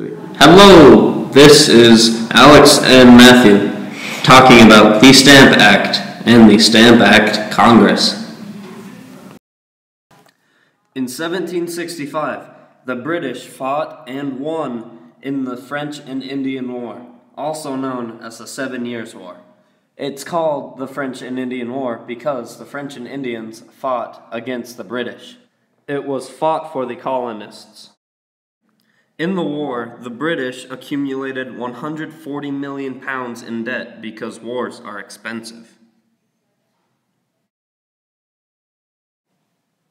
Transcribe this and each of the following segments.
Hello, this is Alex and Matthew talking about the Stamp Act and the Stamp Act Congress. In 1765, the British fought and won in the French and Indian War, also known as the Seven Years' War. It's called the French and Indian War because the French and Indians fought against the British. It was fought for the colonists. In the war, the British accumulated 140 million pounds in debt because wars are expensive.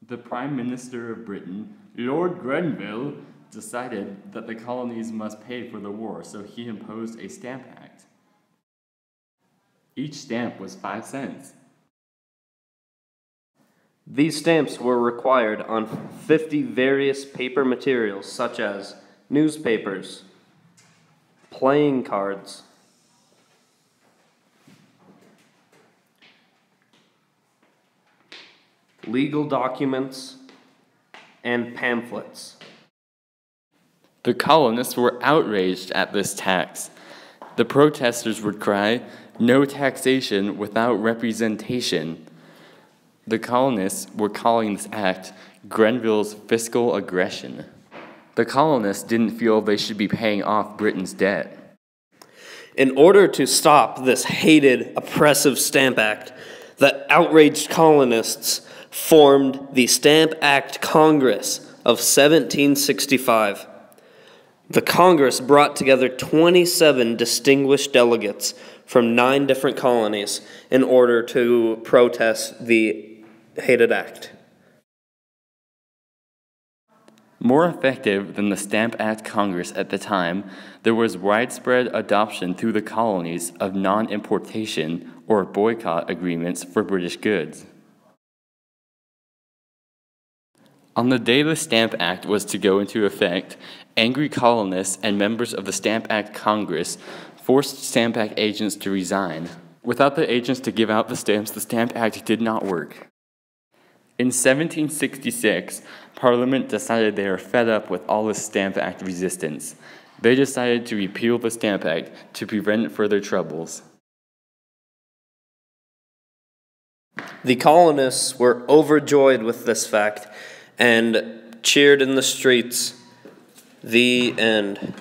The Prime Minister of Britain, Lord Grenville, decided that the colonies must pay for the war, so he imposed a Stamp Act. Each stamp was five cents. These stamps were required on 50 various paper materials such as newspapers, playing cards, legal documents, and pamphlets. The colonists were outraged at this tax. The protesters would cry, No taxation without representation. The colonists were calling this act Grenville's fiscal aggression. The colonists didn't feel they should be paying off Britain's debt. In order to stop this hated, oppressive Stamp Act, the outraged colonists formed the Stamp Act Congress of 1765. The Congress brought together 27 distinguished delegates from nine different colonies in order to protest the hated act. More effective than the Stamp Act Congress at the time, there was widespread adoption through the colonies of non importation or boycott agreements for British goods. On the day the Stamp Act was to go into effect, angry colonists and members of the Stamp Act Congress forced Stamp Act agents to resign. Without the agents to give out the stamps, the Stamp Act did not work. In 1766, Parliament decided they were fed up with all the Stamp Act resistance. They decided to repeal the Stamp Act to prevent further troubles. The colonists were overjoyed with this fact and cheered in the streets. The end.